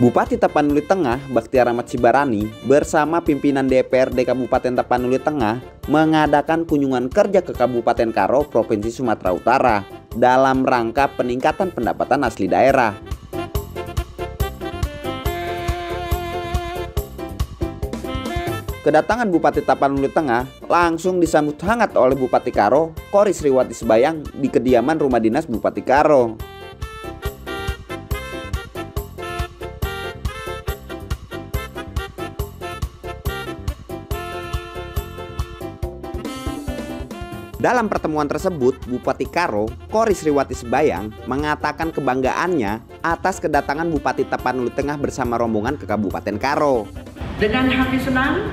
Bupati Tapanuli Tengah, Baktiar Ahmad Sibarani, bersama pimpinan DPRD Kabupaten Tapanuli Tengah mengadakan kunjungan kerja ke Kabupaten Karo, Provinsi Sumatera Utara dalam rangka peningkatan pendapatan asli daerah. Kedatangan Bupati Tapanuli Tengah langsung disambut hangat oleh Bupati Karo, Koris Riwati Sebayang di kediaman rumah dinas Bupati Karo. Dalam pertemuan tersebut, Bupati Karo, Koris Riwati Sebayang, mengatakan kebanggaannya atas kedatangan Bupati Tapanuli Tengah bersama rombongan ke Kabupaten Karo. Dengan hati senang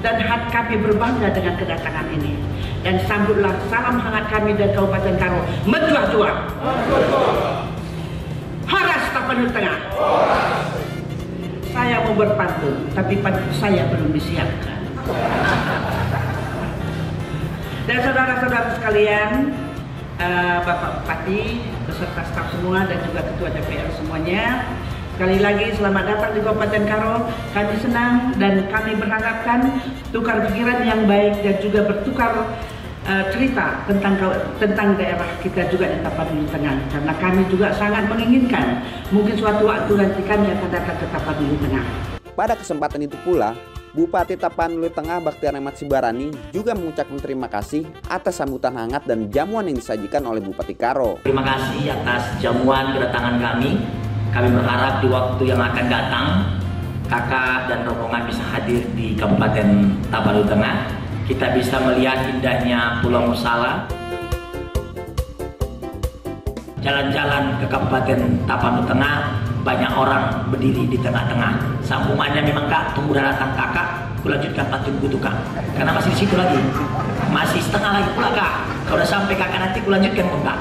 dan hati kami berbangga dengan kedatangan ini. Dan sambutlah salam hangat kami dari Kabupaten Karo. Menjuah-juah. Horas Tapanuli Tengah. Saya mau berpantun, tapi pantun saya belum disiapkan. Dan saudara-saudara sekalian, uh, Bapak Bupati, beserta staf semua dan juga Ketua DPR semuanya, Sekali lagi selamat datang di Kabupaten Karo. Kami senang dan kami berharapkan tukar pikiran yang baik dan juga bertukar uh, cerita tentang tentang daerah kita juga di Tapanuli Tengah. Karena kami juga sangat menginginkan mungkin suatu waktu nanti kami akan datang ke Tapanuli Tengah. Pada kesempatan itu pula, Bupati Tapanuli Tengah Baktiar Ahmad Sibarani juga mengucapkan terima kasih atas sambutan hangat dan jamuan yang disajikan oleh Bupati Karo. Terima kasih atas jamuan kedatangan kami. Kami berharap di waktu yang akan datang kakak dan rombongan bisa hadir di Kabupaten Tapanuli Tengah. Kita bisa melihat indahnya Pulau Musala. Jalan-jalan ke Kabupaten Tapanuli Tengah banyak orang berdiri di tengah-tengah. Sambungannya memang kak, tunggu datang kakak, kulanjutkan pantun kutukan. Karena masih di situ lagi, masih setengah lagi pula kak. Kalau udah sampai kakak nanti kulanjutkan pun kak.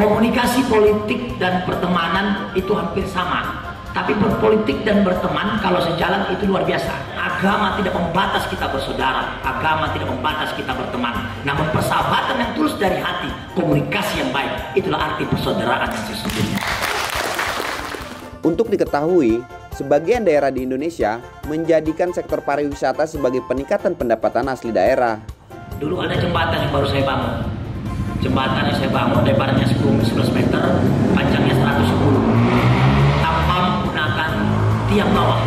Komunikasi politik dan pertemanan itu hampir sama tapi berpolitik dan berteman kalau sejalan itu luar biasa. Agama tidak membatas kita bersaudara, agama tidak membatas kita berteman. Namun persahabatan yang tulus dari hati, komunikasi yang baik, itulah arti persaudaraan yang sesungguhnya. Untuk diketahui, sebagian daerah di Indonesia menjadikan sektor pariwisata sebagai peningkatan pendapatan asli daerah. Dulu ada jembatan yang baru saya bangun. Jembatan yang saya bangun lebarnya 10 11 meter, panjangnya 110 tiang bawah.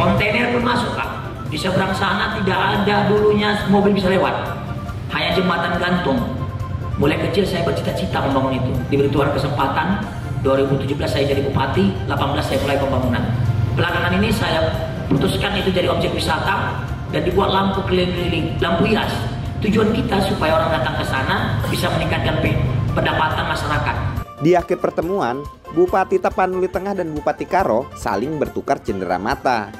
Kontainer pun masuk kak. Di seberang sana tidak ada dulunya mobil bisa lewat. Hanya jembatan gantung. Mulai kecil saya bercita-cita membangun itu. Diberi Tuhan kesempatan, 2017 saya jadi bupati, 18 saya mulai pembangunan. Belakangan ini saya putuskan itu jadi objek wisata dan dibuat lampu keliling-keliling, lampu hias. Tujuan kita supaya orang datang ke sana bisa meningkatkan pendapatan masyarakat. Di akhir pertemuan, Bupati Tapanuli Tengah dan Bupati Karo saling bertukar cendera mata.